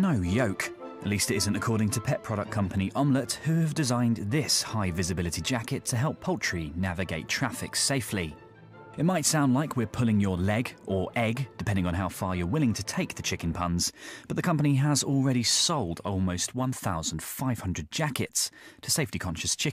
no yoke. At least it isn't according to pet product company Omlet, who have designed this high visibility jacket to help poultry navigate traffic safely. It might sound like we're pulling your leg or egg, depending on how far you're willing to take the chicken puns, but the company has already sold almost 1,500 jackets to safety conscious chickens.